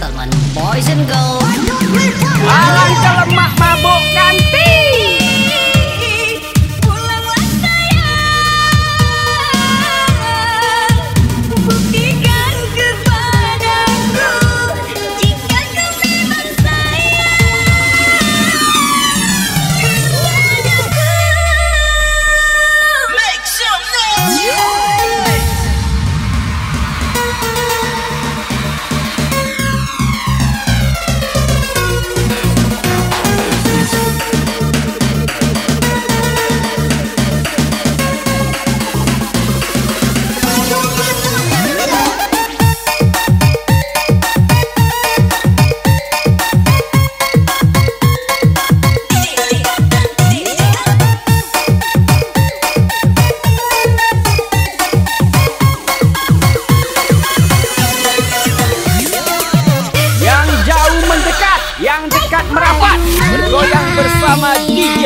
Ladies mình boys and girls.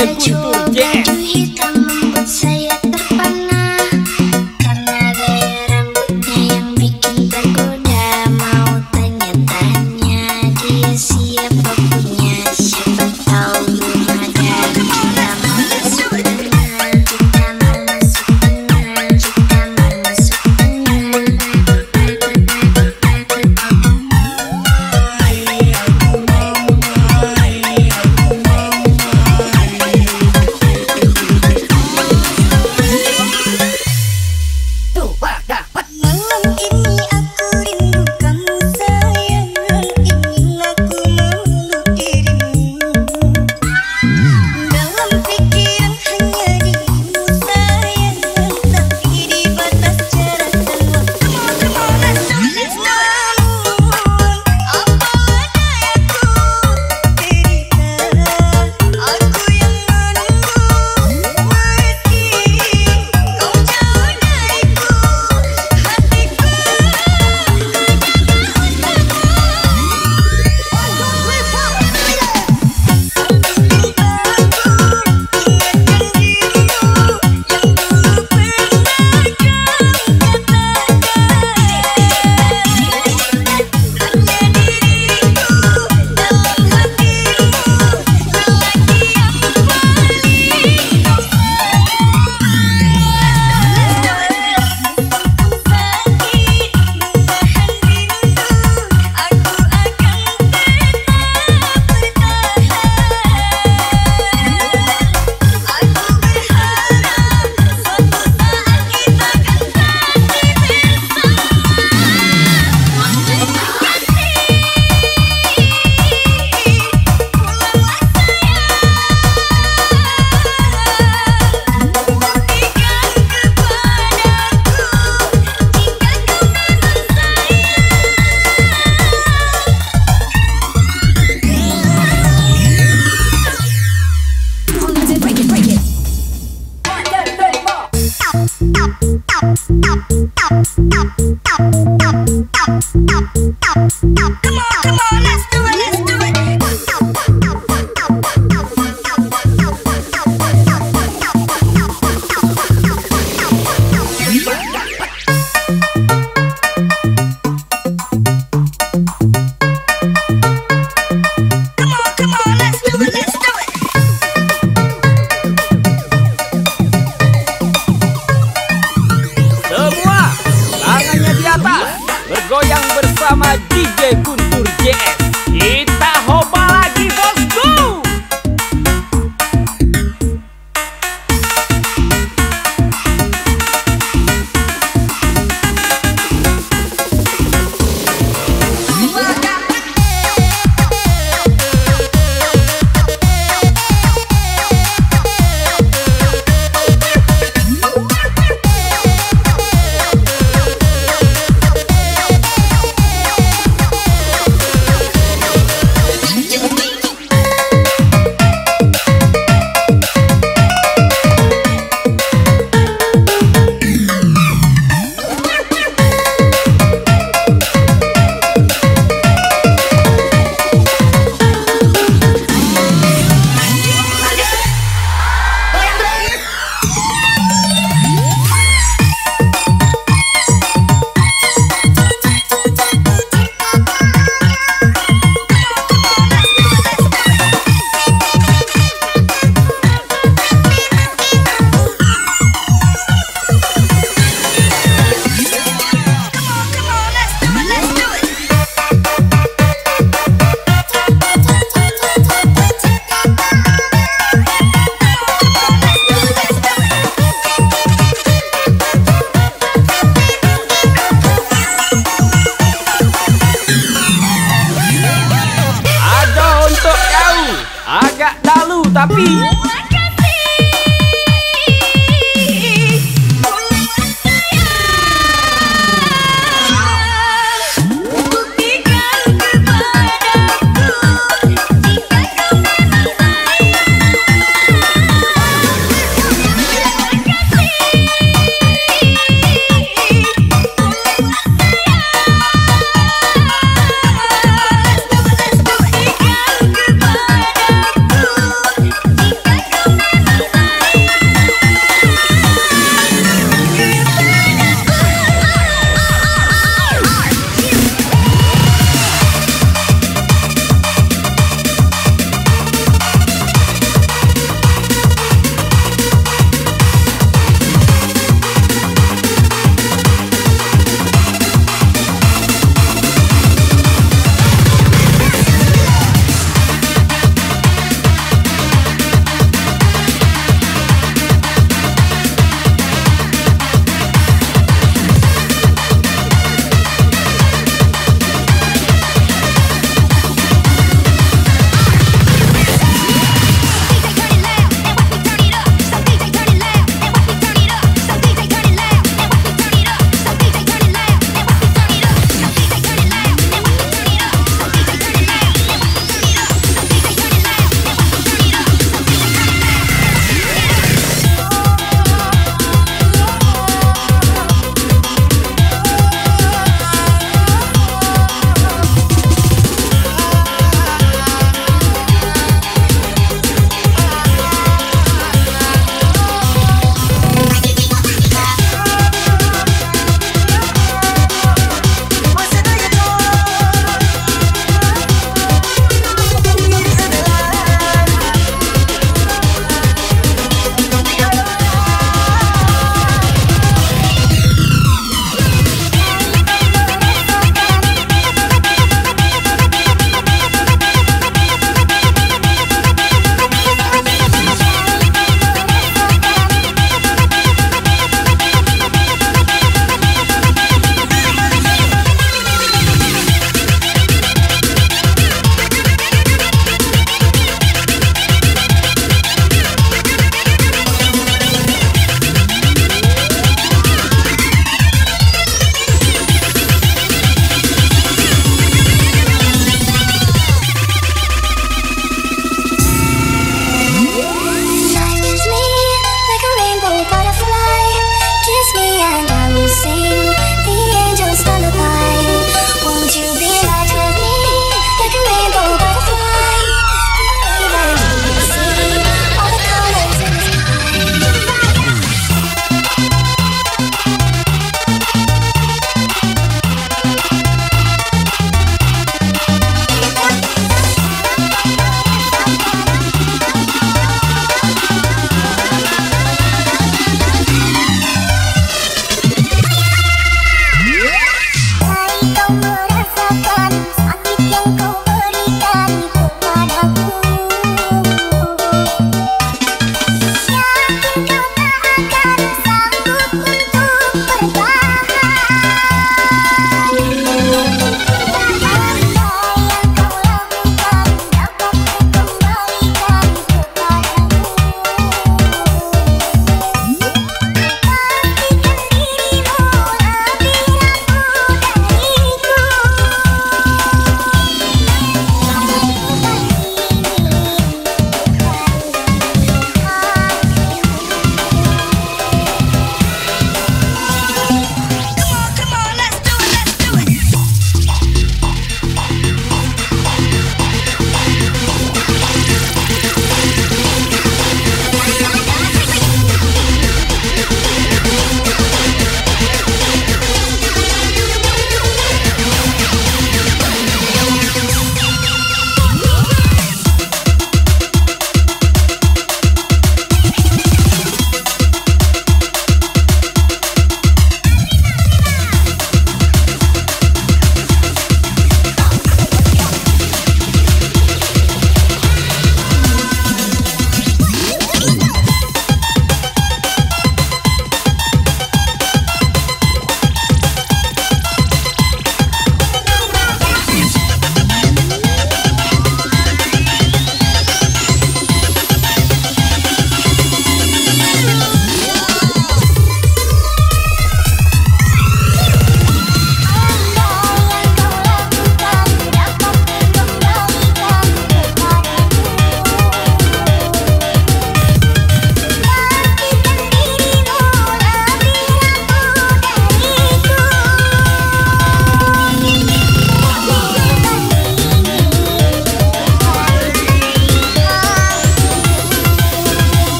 太久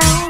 now.